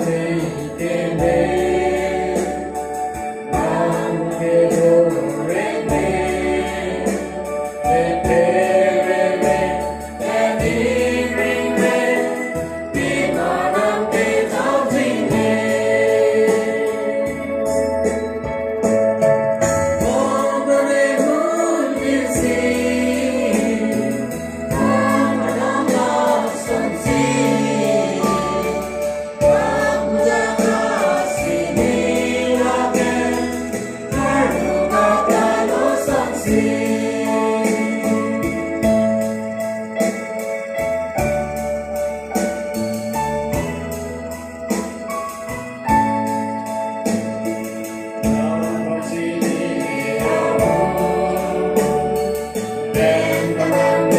see. Stand around